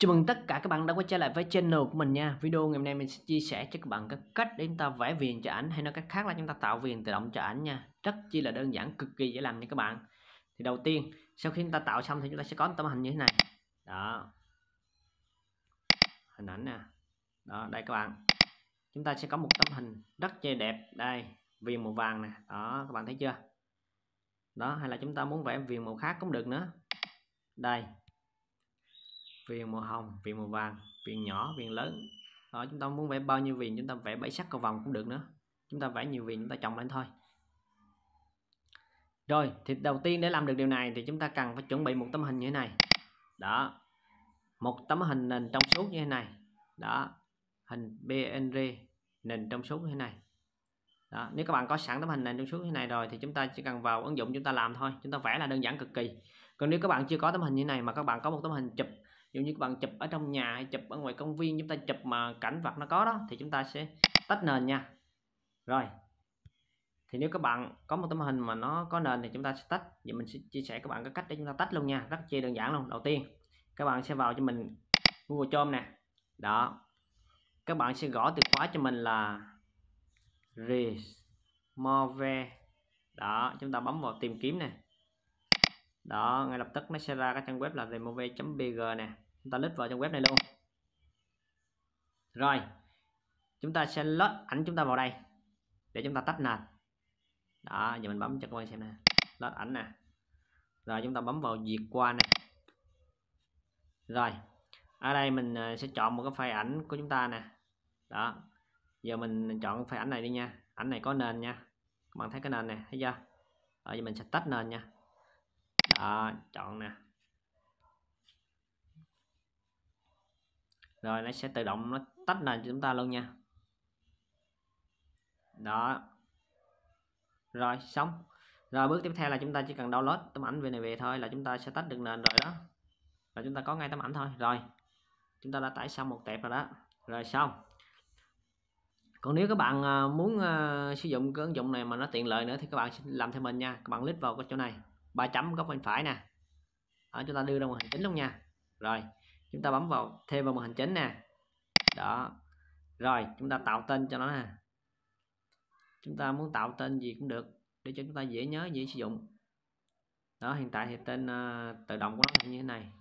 Chào mừng tất cả các bạn đã quay trở lại với channel của mình nha. Video ngày hôm nay mình sẽ chia sẻ cho các bạn các cách để chúng ta vẽ viền cho ảnh Hay nói cách khác là chúng ta tạo viền tự động cho ảnh nha. Rất chi là đơn giản, cực kỳ dễ làm nha các bạn. Thì đầu tiên, sau khi chúng ta tạo xong thì chúng ta sẽ có tấm hình như thế này. Đó. Hình ảnh nè. Đó, đây các bạn. Chúng ta sẽ có một tấm hình rất chi đẹp. Đây, viền màu vàng nè. Đó, các bạn thấy chưa? Đó, hay là chúng ta muốn vẽ viền màu khác cũng được nữa. Đây viền màu hồng viền màu vàng viền nhỏ viền lớn. Đó, chúng ta muốn vẽ bao nhiêu viền, chúng ta vẽ bảy sắc cầu vòng cũng được nữa. Chúng ta vẽ nhiều viền, chúng ta chồng lên thôi. Rồi, thì đầu tiên để làm được điều này thì chúng ta cần phải chuẩn bị một tấm hình như thế này. Đó, một tấm hình nền trong suốt như thế này. Đó, hình PNG nền trong suốt như thế này. Đó. nếu các bạn có sẵn tấm hình nền trong suốt như thế này rồi thì chúng ta chỉ cần vào ứng dụng chúng ta làm thôi. Chúng ta vẽ là đơn giản cực kỳ. Còn nếu các bạn chưa có tấm hình như thế này mà các bạn có một tấm hình chụp dụ như các bạn chụp ở trong nhà hay chụp ở ngoài công viên, chúng ta chụp mà cảnh vật nó có đó, thì chúng ta sẽ tách nền nha. Rồi. Thì nếu các bạn có một tấm hình mà nó có nền thì chúng ta sẽ tách. Vậy mình sẽ chia sẻ các bạn cái cách để chúng ta tách luôn nha. Rất chi đơn giản luôn. Đầu tiên, các bạn sẽ vào cho mình Google Chrome nè. Đó. Các bạn sẽ gõ từ khóa cho mình là remove. Đó, chúng ta bấm vào tìm kiếm nè đó, ngay lập tức nó sẽ ra cái trang web là remove.bg nè. Chúng ta lít vào trang web này luôn. Rồi, chúng ta sẽ load ảnh chúng ta vào đây để chúng ta tách nền. Đó, giờ mình bấm cho các bạn xem nè. Load ảnh nè. Rồi, chúng ta bấm vào duyệt qua nè. Rồi, ở đây mình ờ, sẽ chọn một cái file ảnh của chúng ta nè. Đó, giờ mình chọn file ảnh này đi nha. Ảnh này có nền nha. Các bạn thấy cái nền này, thấy chưa? Rồi, giờ mình sẽ tách nền nha đó chọn nè. Rồi nó sẽ tự động nó tách nền cho chúng ta luôn nha. Đó. Rồi xong. Rồi bước tiếp theo là chúng ta chỉ cần download tấm ảnh về này về thôi là chúng ta sẽ tách được nền rồi đó. Là chúng ta có ngay tấm ảnh thôi. Rồi chúng ta đã tải xong một tệp rồi đó. Rồi xong. Còn nếu các bạn à, muốn uh, sử dụng cái ứng dụng này mà nó tiện lợi nữa thì các bạn làm theo mình nha. Các bạn click vào cái chỗ này ba chấm góc bên phải nè. Ở chúng ta đưa ra màn hình chính luôn nha. Rồi chúng ta bấm vào thêm vào màn hình chính nè. Đó. Rồi chúng ta tạo tên cho nó nè chúng ta muốn tạo tên gì cũng được để cho chúng ta dễ nhớ dễ sử dụng. Đó hiện tại thì tên uh, tự động của nó là như thế này.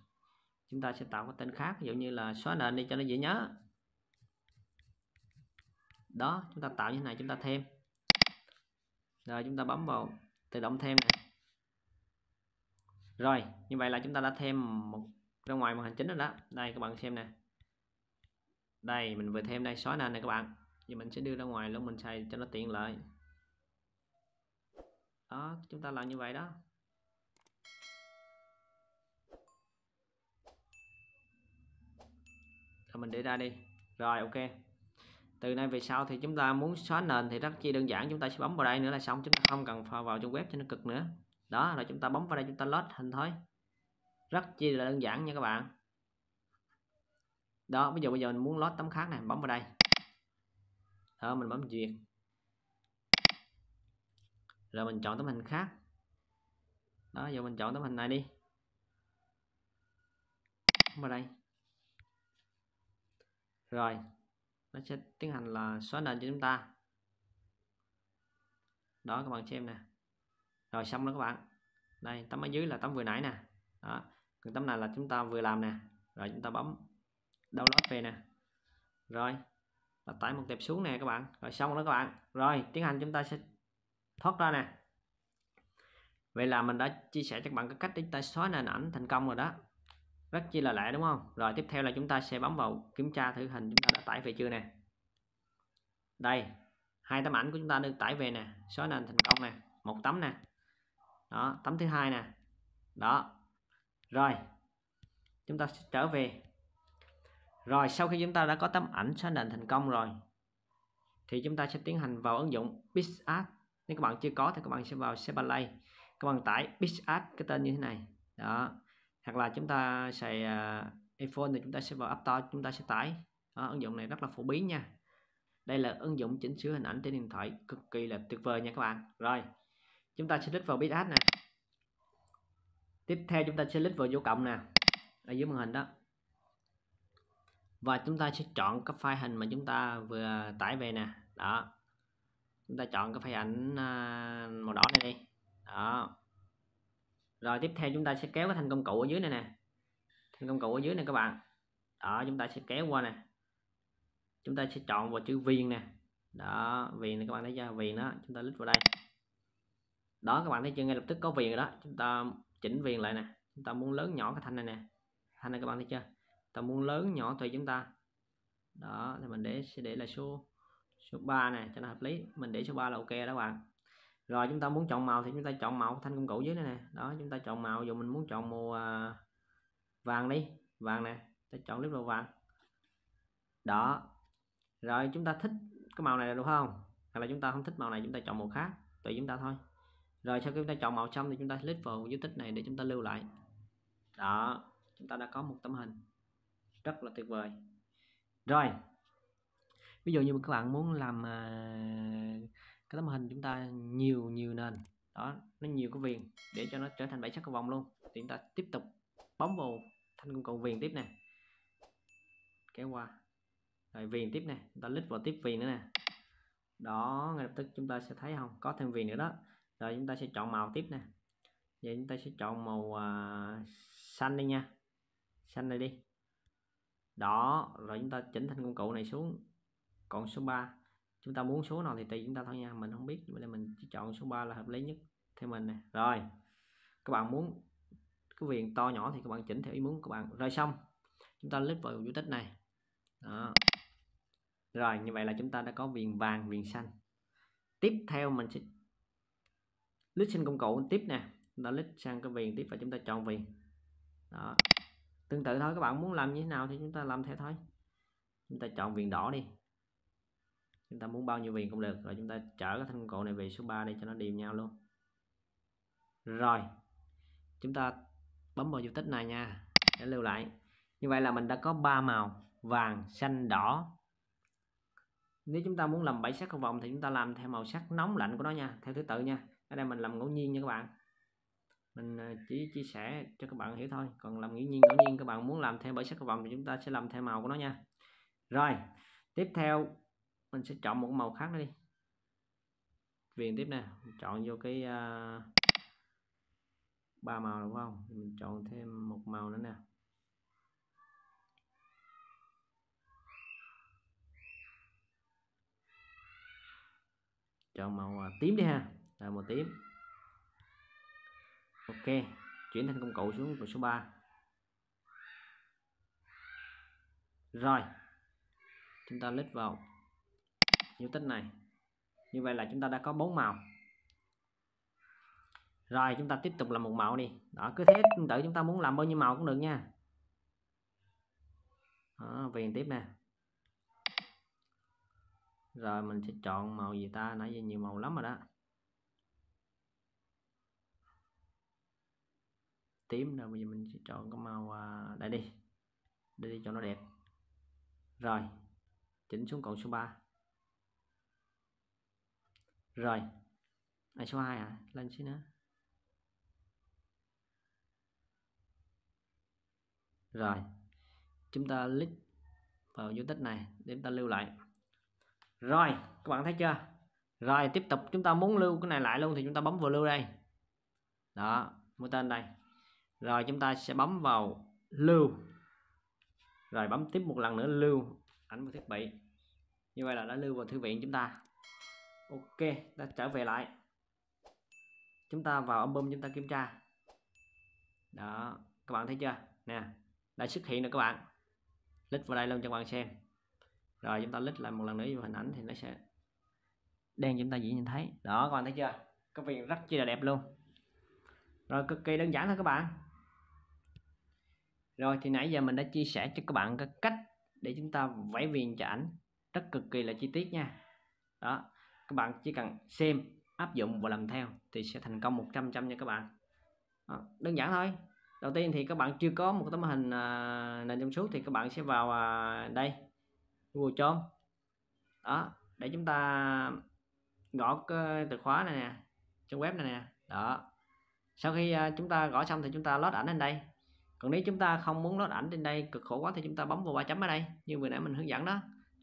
Chúng ta sẽ tạo cái tên khác ví dụ như là xóa nền đi cho nó dễ nhớ. Đó chúng ta tạo như thế này chúng ta thêm. Rồi chúng ta bấm vào tự động thêm này rồi, như vậy là chúng ta đã thêm một ra ngoài một hình chính rồi đó. Đây, các bạn xem nè. Đây, mình vừa thêm đây, xóa nền này các bạn. Thì mình sẽ đưa ra ngoài luôn, mình xài cho nó tiện lợi. Đó, chúng ta làm như vậy đó. Rồi, mình để ra đi. Rồi, ok. Từ nay về sau thì chúng ta muốn xóa nền thì rất chi đơn giản. Chúng ta sẽ bấm vào đây nữa là xong. Chúng ta không cần vào trong web cho nó cực nữa đó, rồi chúng ta bấm vào đây chúng ta load hình thôi. Rất chi là đơn giản nha các bạn. Đó, bây giờ bây giờ mình muốn load tấm khác này bấm vào đây. Đó, mình bấm duyệt. Rồi mình chọn tấm hình khác. Đó, giờ mình chọn tấm hình này đi. Bấm vào đây. Rồi, nó sẽ tiến hành là xóa nền cho chúng ta. Đó, các bạn xem nè rồi, xong đó các bạn. Đây, tấm ở dưới là tấm vừa nãy nè. Đó. Còn tấm này là chúng ta vừa làm nè. Rồi, chúng ta bấm download về nè. Rồi, là tải một tệp xuống nè các bạn. Rồi, xong đó các bạn. Rồi tiến hành chúng ta sẽ thoát ra nè. Vậy là mình đã chia sẻ cho các bạn cái cách để chúng ta xóa nền ảnh thành công rồi đó. Rất chi là lạ, đúng không? Rồi, tiếp theo là chúng ta sẽ bấm vào kiểm tra thử hình chúng ta đã tải về chưa nè. Đây, hai tấm ảnh của chúng ta được tải về nè. Xóa nền thành công nè. Một tấm nè đó tấm thứ hai nè. Đó. Rồi. Chúng ta sẽ trở về. Rồi sau khi chúng ta đã có tấm ảnh xác nền thành công rồi thì chúng ta sẽ tiến hành vào ứng dụng PixArt nếu các bạn chưa có thì các bạn sẽ vào Sebalay các bạn tải PixArt cái tên như thế này. Đó. Hoặc là chúng ta xài uh, iPhone thì chúng ta sẽ vào App Store chúng ta sẽ tải. Đó, ứng dụng này rất là phổ biến nha. Đây là ứng dụng chỉnh sửa hình ảnh trên điện thoại cực kỳ là tuyệt vời nha các bạn. Rồi chúng ta sẽ click vào PixArt nè. Tiếp theo chúng ta sẽ click vào dấu cộng nè, ở dưới màn hình đó. Và chúng ta sẽ chọn cái file hình mà chúng ta vừa tải về nè. Đó. Chúng ta chọn cái file ảnh à, màu đỏ này đi. Đó. Rồi tiếp theo chúng ta sẽ kéo cái thanh công cụ ở dưới này nè. Thanh công cụ ở dưới này các bạn. Đó, chúng ta sẽ kéo qua nè. Chúng ta sẽ chọn vào chữ viên nè. Đó, viền này các bạn thấy chưa? Viền đó, chúng ta click vào đây đó, các bạn thấy chưa? Ngay lập tức có viền rồi đó. Chúng ta chỉnh viền lại nè. Chúng ta muốn lớn nhỏ cái thanh này nè. Thanh này các bạn thấy chưa? Ta muốn lớn nhỏ tùy chúng ta đó, thì mình để sẽ để là số số 3 này cho nó hợp lý. Mình để số 3 là ok đó các bạn. Rồi, chúng ta muốn chọn màu thì chúng ta chọn màu thanh công cụ dưới này nè. Đó, chúng ta chọn màu. Dù mình muốn chọn màu à, vàng đi. Vàng nè. Ta chọn clip vào vàng. Đó. Rồi, chúng ta thích cái màu này là đúng không? Hay là chúng ta không thích màu này, chúng ta chọn màu khác. Tùy chúng ta thôi rồi sau khi chúng ta chọn màu xong thì chúng ta click vào dấu tích này để chúng ta lưu lại. Đó chúng ta đã có một tấm hình. Rất là tuyệt vời. Rồi ví dụ như các bạn muốn làm uh, cái tấm hình chúng ta nhiều nhiều nền. Đó nó nhiều cái viền để cho nó trở thành bảy sắc cầu vòng luôn. Thì chúng ta tiếp tục bấm vào thanh công cụ viền tiếp nè. Kéo qua. Rồi viền tiếp nè. Chúng ta click vào tiếp viền nữa nè. Đó ngay lập tức chúng ta sẽ thấy không? Có thêm viền nữa đó rồi chúng ta sẽ chọn màu tiếp nè. Vậy chúng ta sẽ chọn màu uh, xanh đi nha. Xanh này đi. Đó rồi chúng ta chỉnh thanh công cụ này xuống. Còn số 3 chúng ta muốn số nào thì tùy chúng ta thôi nha. Mình không biết nên mình chỉ chọn số 3 là hợp lý nhất theo mình nè. Rồi các bạn muốn cái viền to nhỏ thì các bạn chỉnh theo ý muốn của các bạn. Rồi xong. Chúng ta click vào dấu tích này. Đó. Rồi như vậy là chúng ta đã có viền vàng viền xanh. Tiếp theo mình sẽ list sinh công cụ tiếp nè. Chúng ta list sang cái viền tiếp và chúng ta chọn viền. Đó. Tương tự thôi, các bạn muốn làm như thế nào thì chúng ta làm theo thôi. Chúng ta chọn viền đỏ đi. Chúng ta muốn bao nhiêu viền cũng được. Rồi chúng ta chở cái thanh công cụ này về số 3 đi cho nó đều nhau luôn. Rồi. Chúng ta bấm vào dấu tích này nha, để lưu lại. Như vậy là mình đã có ba màu, vàng, xanh, đỏ. Nếu chúng ta muốn làm bảy sắc cầu vòng thì chúng ta làm theo màu sắc nóng lạnh của nó nha, theo thứ tự nha ở đây mình làm ngẫu nhiên nha các bạn. Mình à, chỉ chia sẻ cho các bạn hiểu thôi. Còn làm ngẫu nhiên ngẫu nhiên các bạn muốn làm theo bởi sắc các vòng thì chúng ta sẽ làm theo màu của nó nha. Rồi tiếp theo mình sẽ chọn một màu khác đi. Viền tiếp nè chọn vô cái uh, ba màu đúng không? Mình chọn thêm một màu nữa nè. Chọn màu uh, tím đi ha là màu tím ok chuyển thành công cụ xuống số 3 rồi chúng ta lít vào dấu tích này. Như vậy là chúng ta đã có bốn màu. Rồi chúng ta tiếp tục làm một màu đi. Đó cứ thế tương tự chúng ta muốn làm bao nhiêu màu cũng được nha. Đó, viền tiếp nè. Rồi mình sẽ chọn màu gì ta? Nãy giờ nhiều màu lắm rồi đó. Tím rồi bây giờ mình sẽ chọn cái màu à, đây đi. Đây đi cho nó đẹp. Rồi chỉnh xuống còn số 3 rồi à, số 2 à? Lên xíu nữa. Rồi chúng ta click vào dấu tích này để chúng ta lưu lại. Rồi các bạn thấy chưa? Rồi tiếp tục chúng ta muốn lưu cái này lại luôn thì chúng ta bấm vào lưu đây. Đó mũi tên đây rồi chúng ta sẽ bấm vào lưu. Rồi bấm tiếp một lần nữa, lưu. Ảnh vào thiết bị. Như vậy là đã lưu vào thư viện chúng ta. Ok ta trở về lại. Chúng ta vào album chúng ta kiểm tra. Đó, các bạn thấy chưa? Nè, đã xuất hiện rồi các bạn. Click vào đây luôn cho các bạn xem. Rồi chúng ta click lại một lần nữa vào hình ảnh thì nó sẽ đen chúng ta dễ nhìn thấy. Đó, các bạn thấy chưa? Cái viền rất chi là đẹp luôn. Rồi cực kỳ đơn giản thôi các bạn rồi thì nãy giờ mình đã chia sẻ cho các bạn cái cách để chúng ta vẽ viền cho ảnh. Rất cực kỳ là chi tiết nha. Đó các bạn chỉ cần xem áp dụng và làm theo thì sẽ thành công 100 trăm nha các bạn. Đó, đơn giản thôi. Đầu tiên thì các bạn chưa có một tấm hình à, nền trong suốt thì các bạn sẽ vào à, đây Google Chrome. Đó để chúng ta gõ cái từ khóa này nè trong web này nè. Đó sau khi à, chúng ta gõ xong thì chúng ta load ảnh lên đây còn nếu chúng ta không muốn load ảnh trên đây cực khổ quá thì chúng ta bấm vào ba chấm ở đây như vừa nãy mình hướng dẫn đó.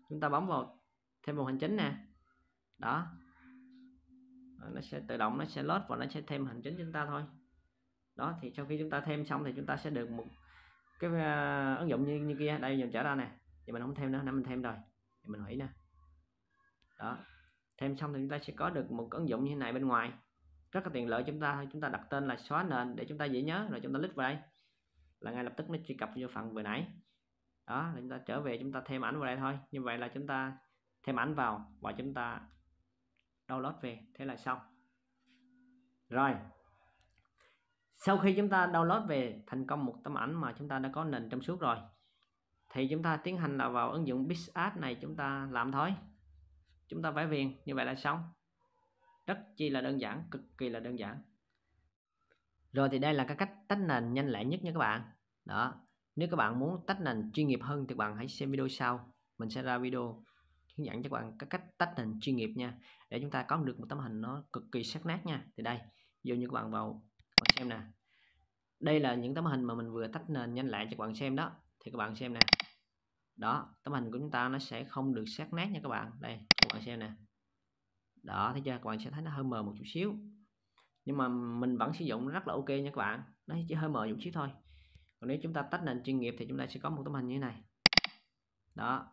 Chúng ta bấm vào thêm một hành chính nè. Đó. Nó sẽ tự động nó sẽ load và nó sẽ thêm hành chính chúng ta thôi. Đó thì sau khi chúng ta thêm xong thì chúng ta sẽ được một cái uh, ứng dụng như như kia. Đây dòng trở ra nè. Thì mình không thêm nữa nãy mình thêm rồi. Thì mình hủy nè. Đó. Thêm xong thì chúng ta sẽ có được một ứng dụng như thế này bên ngoài. Rất là tiện lợi chúng ta chúng ta đặt tên là xóa nền để chúng ta dễ nhớ rồi chúng ta click vào đây là ngay lập tức nó truy cập vô phần vừa nãy. Đó, là chúng ta trở về chúng ta thêm ảnh vào đây thôi. Như vậy là chúng ta thêm ảnh vào và chúng ta download về. Thế là xong. Rồi. Sau khi chúng ta download về thành công một tấm ảnh mà chúng ta đã có nền trong suốt rồi, thì chúng ta tiến hành là vào ứng dụng PixArt này chúng ta làm thôi. Chúng ta vẽ viền. Như vậy là xong. Rất chi là đơn giản, cực kỳ là đơn giản rồi thì đây là cái cách tách nền nhanh lẹ nhất nha các bạn. Đó, nếu các bạn muốn tách nền chuyên nghiệp hơn thì các bạn hãy xem video sau. Mình sẽ ra video hướng dẫn cho các bạn các cách tách nền chuyên nghiệp nha, để chúng ta có được một tấm hình nó cực kỳ sắc nét nha. Thì đây dụ như các bạn vào các bạn xem nè. Đây là những tấm hình mà mình vừa tách nền nhanh lại cho các bạn xem đó. Thì các bạn xem nè. Đó, tấm hình của chúng ta nó sẽ không được sắc nét nha các bạn. Đây các bạn xem nè. Đó, thấy chưa? Các bạn sẽ thấy nó hơi mờ một chút xíu nhưng mà mình vẫn sử dụng rất là ok nha các bạn. Đấy chỉ hơi mờ một chút thôi. Còn nếu chúng ta tách nền chuyên nghiệp thì chúng ta sẽ có một tấm hình như thế này. Đó.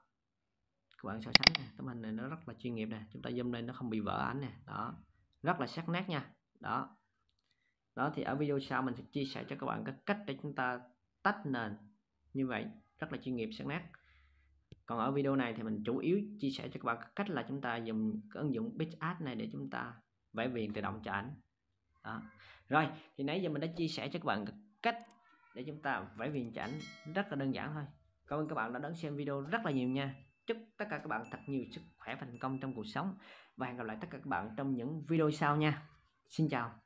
Các bạn so sánh này tấm hình này nó rất là chuyên nghiệp nè. Chúng ta zoom lên nó không bị vỡ ảnh nè. Đó. Rất là sắc nét nha. Đó. Đó, thì ở video sau mình sẽ chia sẻ cho các bạn các cách để chúng ta tách nền như vậy. Rất là chuyên nghiệp, sắc nét. Còn ở video này thì mình chủ yếu chia sẻ cho các bạn cách là chúng ta dùng cái ứng dụng PixArt này để chúng ta vẽ viền tự động cho ảnh đó. rồi, thì nãy giờ mình đã chia sẻ cho các bạn cách để chúng ta vẽ viền chảnh rất là đơn giản thôi. Cảm ơn các bạn đã đón xem video rất là nhiều nha. Chúc tất cả các bạn thật nhiều sức khỏe và thành công trong cuộc sống. Và hẹn gặp lại tất cả các bạn trong những video sau nha. Xin chào.